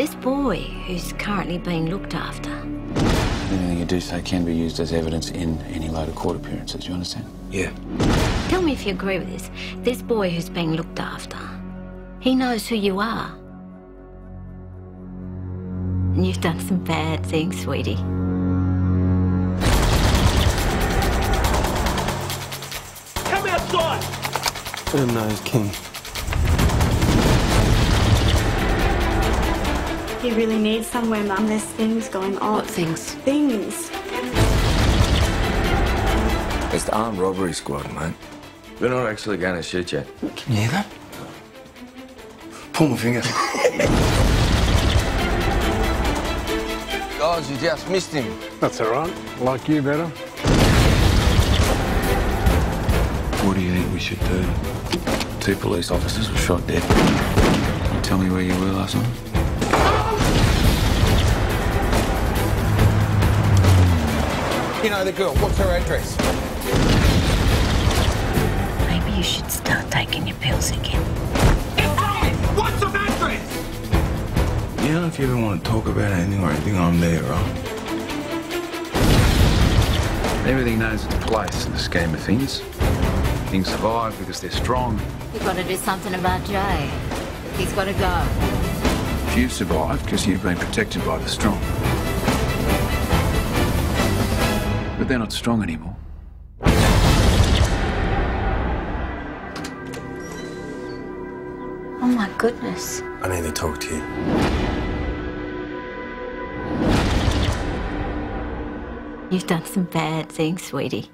This boy who's currently being looked after. Anything you do say can be used as evidence in any later court appearances, you understand? Yeah. Tell me if you agree with this. This boy who's being looked after, he knows who you are. And you've done some bad things, sweetie. Come outside! Let him know king. He really needs somewhere, Mum. There's things going on. What things? Things. It's the armed robbery squad, mate. We're not actually going to shoot yet. Can you hear that? Pull my finger. Guys, you just missed him. That's all right. Like you better. What do you think we should do? Two police officers were shot dead. You tell me where you were last night? You know the girl. What's her address? Maybe you should start taking your pills again. What's the address? You know, if you ever want to talk about anything or anything, I'm there, right? Everything knows its place in the scheme of things. Things survive because they're strong. You've got to do something about Jay. He's got to go. You've survived because you've been protected by the strong. They're not strong anymore. Oh my goodness. I need to talk to you. You've done some bad things, sweetie.